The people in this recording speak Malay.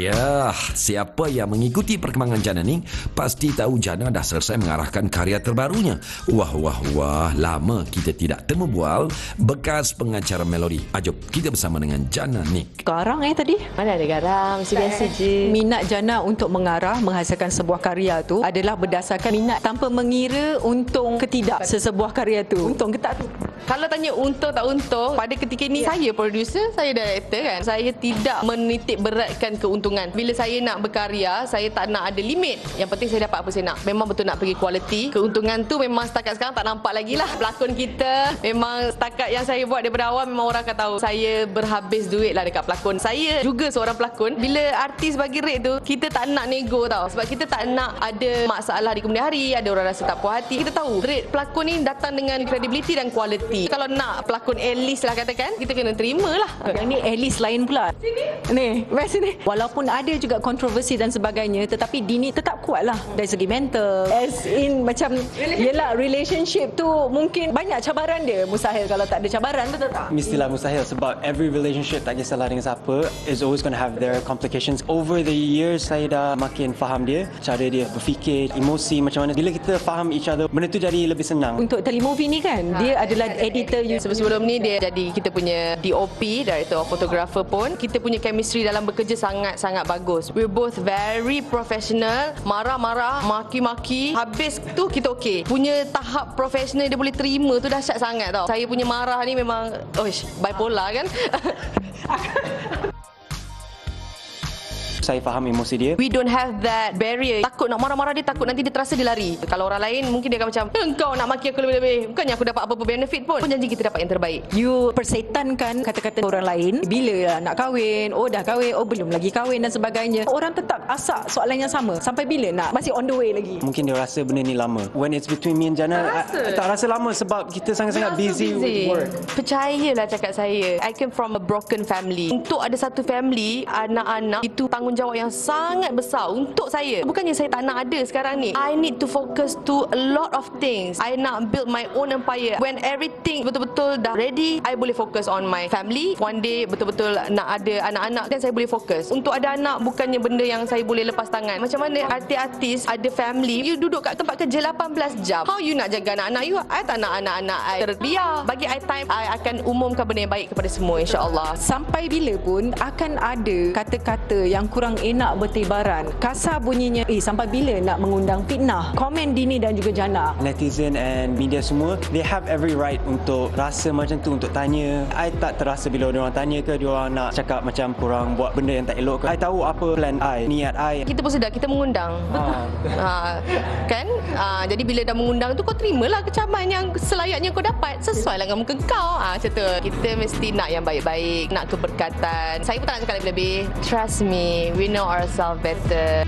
Ya, siapa yang mengikuti perkembangan Jana Ning pasti tahu Jana dah selesai mengarahkan karya terbarunya. Wah, wah, wah, lama kita tidak temu bual bekas pengacara melodi. Ajop, kita bersama dengan Jana Ning. Garang eh tadi? Mana ada garam, mesti biasa je. Minat Jana untuk mengarah, menghasilkan sebuah karya tu adalah berdasarkan minat tanpa mengira untung ke tidak sesebuah karya tu. Untung ke tak tu? Kalau tanya untung tak untung, pada ketika ini saya producer, saya director kan. Saya tidak menitik beratkan keuntungan. Bila saya nak berkarya, saya tak nak ada limit. Yang penting saya dapat apa saya nak. Memang betul nak pergi kualiti. Keuntungan tu memang setakat sekarang tak nampak lagi lah. Pelakon kita memang setakat yang saya buat daripada awal memang orang akan tahu. Saya berhabis duit lah dekat pelakon. Saya juga seorang pelakon. Bila artis bagi rate tu, kita tak nak nego tau. Sebab kita tak nak ada masalah di kemudian hari. Ada orang rasa tak puas hati. Kita tahu rate pelakon ni datang dengan kredibiliti dan kualiti. Kalau nak pelakon A-list lah katakan, kita kena terima lah. Yang ni at least lain pula. Sini. Ni, mari sini. Walaupun ada juga kontroversi dan sebagainya, tetapi Dini tetap kuat lah dari segi mental. As in macam, yelah relationship tu mungkin banyak cabaran dia. Mustahil kalau tak ada cabaran, betul tak? Mestilah mustahil sebab every relationship tak kisahlah dengan siapa is always going to have their complications. Over the years saya dah makin faham dia, cara dia berfikir, emosi macam mana. Bila kita faham each other, benda tu jadi lebih senang. Untuk telemovie ni kan, dia adalah editor you. Sebelum ni dia jadi kita punya DOP, director of photographer pun. Kita punya chemistry dalam bekerja sangat-sangat bagus. We're both very professional. Marah-marah, maki-maki. Habis tu kita okey. Punya tahap profesional dia boleh terima tu dahsyat sangat tau. Saya punya marah ni memang, oish, bipolar kan. Saya faham emosi dia. We don't have that barrier. Takut nak marah-marah dia, takut nanti dia terasa dia lari. Kalau orang lain mungkin dia akan macam, engkau nak maki aku lebih-lebih. Bukannya aku dapat apa-apa benefit pun. Pun janji kita dapat yang terbaik. You persetankan kata-kata orang lain bila lah nak kahwin, oh dah kahwin, oh belum lagi kahwin dan sebagainya. Orang tetap asak soalan yang sama. Sampai bila nak? Masih on the way lagi. Mungkin dia rasa benda ni lama. When it's between me and Jana, tak rasa, tak rasa lama sebab kita sangat-sangat busy, with work. Percayalah cakap saya. I came from a broken family. Untuk ada satu family, anak-anak, itu tanggungjawab yang sangat besar untuk saya. Bukannya saya tak nak ada sekarang ni. I need to focus to a lot of things. I nak build my own empire. When everything betul-betul dah ready, I boleh fokus on my family. One day betul-betul nak ada anak-anak dan saya boleh fokus. Untuk ada anak bukannya benda yang saya boleh lepas tangan. Macam mana artis-artis ada family, you duduk kat tempat kerja 18 jam. How you nak jaga anak-anak you? I tak nak anak-anak I terbiar. Bagi I time, I akan umumkan benda yang baik kepada semua insyaAllah. Sampai bila pun akan ada kata-kata yang kurang enak bertibaran. Kasar bunyinya, eh sampai bila nak mengundang fitnah? Komen Dini dan juga Jana. Netizen and media semua, they have every right untuk rasa macam tu, untuk tanya. I tak terasa bila orang tanya ke, dia orang nak cakap macam kurang buat benda yang tak elok ke. I tahu apa plan I, niat I. Kita pun sedar kita mengundang. Ha, kan? Ha, jadi bila dah mengundang tu kau terimalah kecaman yang selayaknya kau dapat sesuai lah dengan muka kau. Ha, macam tu. Kita mesti nak yang baik-baik, nak keberkatan. Saya pun tak nak cakap lebih-lebih. Trust me, we know ourselves better.